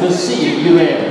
to see you there.